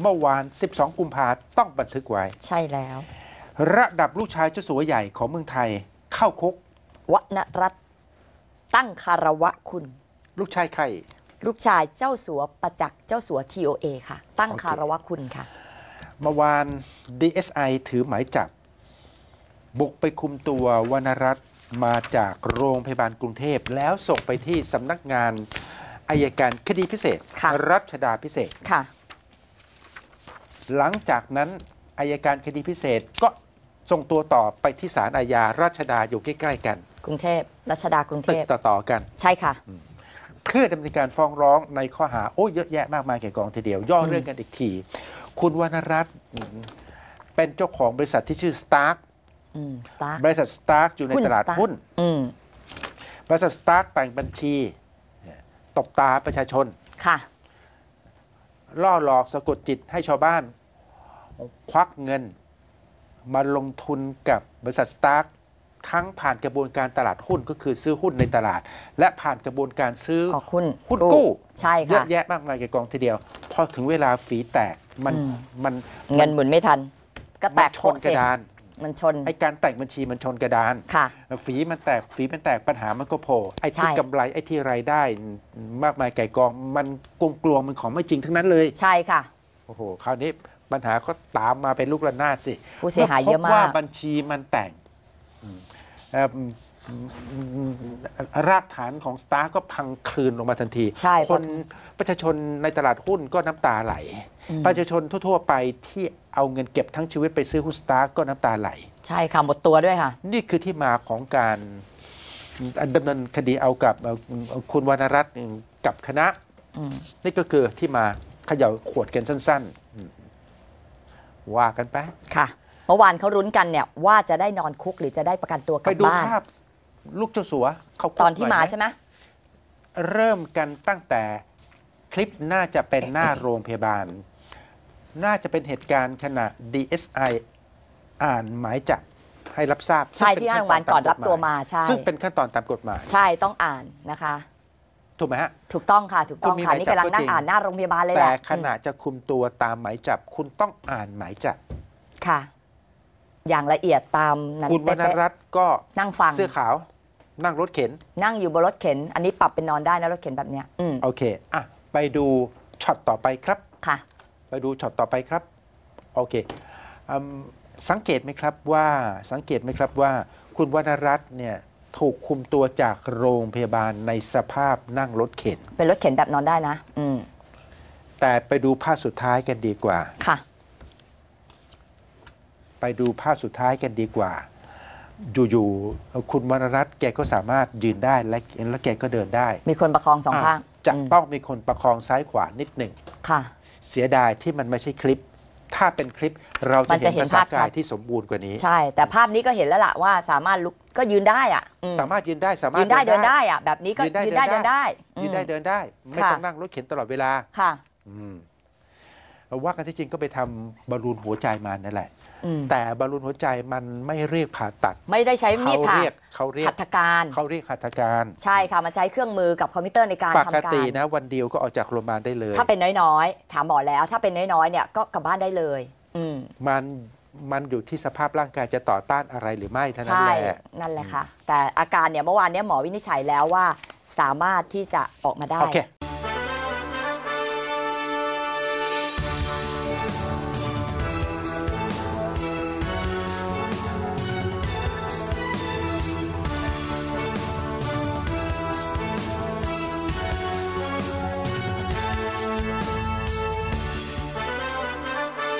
เมื่อวาน 12 กุมภาต้องบันทึกไว้ ใช่แล้ว ระดับลูกชายเจ้าสัวใหญ่ของเมืองไทยเข้าคุกวนรัตน์ตั้งคารวะคุณ ลูกชายใคร ลูกชายเจ้าสัวประจักษ์เจ้าสัว TOA ค่ะ ตั้งโอเคคารวะคุณค่ะ เมื่อวาน DSI ถือหมายจับ บุกไปคุมตัววรรณรัตน์มาจากโรงพยาบาลกรุงเทพ แล้วส่งไปที่สำนักงานอายการคดีพิเศษค่ะรัชดาพิเศษค่ะ หลังจากนั้นอายการคดีพิเศษก็ส่งตัวต่อไปที่ศาลอาญารัชดาอยู่ใกล้ๆกัน กรุงเทพรัชดากรุงเทตึกพต่อๆกัน ใช่ค่ะ เพื่อดำเนินการฟ้องร้องในข้อหาโอ้ยเยอะแยะมากมายแก่กองทีเดียว ย่อเรื่องกันอีกที คุณวรรณรัตน์อืมเป็นเจ้าของบริษัทที่ชื่อ Stark อืมสตาร์ บริษัท Stark อยู่ในหุ้นตลาด Stark หุ้น อืมบริษัท Stark แต่งบัญชี ตบตาประชาชน ค่ะ ล่อหลอกสะกดจิตให้ชาวบ้าน ควักเงิน มาลงทุนกับบริษัทสตาร์ทั้งผ่านกระบวนการตลาดหุ้นก็คือซื้อหุ้นในตลาด และผ่านกระบวนการซื้อออกหุ้นหุ้นกู้ใช่เยอะค่ะแยะมากมายแก่กองทีเดียว พอถึงเวลาฝีแตกมันอืมมันเงินหมุนไม่ทัน ก็แตมันกชโป๊ะนกเสีระยดาน มันชน ไอการแต่งบัญชีมันชนกระดาน ค่ะ ฝีมันแตกฝีมันแตกปัญหามันก็โผล่ไอ้ที่ใช่ กำไรไอ้ที่รายได้มากมายไก่กอง มันกลวงกลวงๆมันของไม่จริงทั้งนั้นเลย ใช่ค่ะ โอ้โห คราวนี้ปัญหาก็ตามมาเป็นลูกระนาดสิผู้เสียหายเยอะพบว่ามากบัญชีมันแต่งอืมเอ่ออืม รากฐานของสตาร์ก็พังคลืนลงมาทันที คนประชาชนในตลาดหุ้นก็น้ำตาไหล ประชาชนทั่ว ๆ ไปที่เอาเงินเก็บทั้งชีวิตไปซื้อหุ้นสตาร์ก็น้ำตาไหล ใช่ค่ะ หมดตัวด้วยค่ะ นี่คือที่มาของการดำเนินคดีเอากับคุณวรรณรัตน์กับคณะ นี่ก็คือที่มาเขย่าขวดกันสั้น ๆ ว่ากันไปค่ะเมื่อวานเขารุ้นกันเนี่ยว่าจะได้นอนคุกหรือจะได้ประกันตัวกลับบ้านภาพ ลูกเจ้าสัวเขาคุกตอนที่หยมาไหใช่ไหมเริ่มกันตั้งแต่คลิปน่าจะเป็นหน้าโรงพยาบาล น่าจะเป็นเหตุการณ์ขณะ DSI อ่านหมายจับให้รับทราบใช่ซึ่ที่เป็หน้าโรงพยาบาลก่อนรับตัวมาใช่ซึ่งเป็นขั้นตอนตามกฎหมาย ใช่ต้องอ่านนะคะ ถูกไหมฮะถูกต้องค่ะถูกต้องคุณมีค่ะหมายนี่จับกำลังก็นั่จริงงอ่านหน้าโรงพยาบาลเลยแหแต่ละขณะจะคุมตัวตามหมายจับ คุณต้องอ่านหมายจับค่ะ อย่างละเอียดตามนั้นคุณวรรณเป๊ะรัตน์ก็ๆนั่งฟังเสื้อขาว นั่งรถเข็น นั่งอยู่บนรถเข็น อันนี้ปรับเป็นนอนได้นะรถเข็นแบบเนี้ยอืมโอเคอะไปดูช็อตต่อไปครับค่ะ ไปดูช็อตต่อไปครับโอเคอืมสังเกตไหมครับว่าสังเกตไหมครับว่า คุณวรรณรัตน์เนี่ยถูกคุมตัวจากโรงพยาบาลในสภาพนั่งรถเข็น เป็นรถเข็นแบบนอนได้นะ อืมแต่ไปดูภาพสุดท้ายกันดีกว่า ค่ะ ไปดูภาพสุดท้ายกันดีกว่า อยู่ๆคุณวรรณรัตน์แกก็สามารถยืนได้และและแกก็เดินได้ มีคนประคองสองข้างอะจะมต้องมีคนประคองซ้ายขวานิดหนึ่งค่ะ เสียดายที่มันไม่ใช่คลิป ถ้าเป็นคลิปเรามัจะนจะเห็นเห็นภาษาภาพชักาดยที่สมบูรณ์กว่านี้ ใช่ แต่ภาพนี้ก็เห็นแล้วล่ะว่าสามารถลุกก็ยืนได้อะอืมสามารถยืนได้สามารถยืนได้เดินได้อะแบบนี้ก็ยืนได้ยืนได้เดิเดินนได้ได้ยืนได้อืมเดินได้ ไม่ค่ะต้องนั่งรถเข็นตลอดเวลาค่ะ อืม ว่ากันที่จริงก็ไปทำบอลลูนหัวใจมานั่นแหละอืมแต่บอลลูนหัวใจมันไม่เรียกผ่าตัด ไม่ได้ใช้มีเขาดผ่าเรียกเขาเรียกหัตถการเขาเรียกหัตถการ ใช่ค่ะมันใช้เครื่องมือกับคอมพิวเตอร์ในการปทำกการตินะวันเดียวก็ออกจากโรงพยาบาลได้เลย ถ้าเป็นน้อยๆถามหมอแล้วถ้าเป็นน้อยๆเนี่ยก็กลับบ้านได้เลยอืมมันมันอยู่ที่สภาพร่างกายจะต่อต้านอะไรหรือไม่เท่านั้นใช่แหละนั่นแหละค่ะ แต่อาการเนี่ยเมื่อวานเนี่ยหมอวินิจฉัยแล้วว่าสามารถที่จะออกมาได้โอเค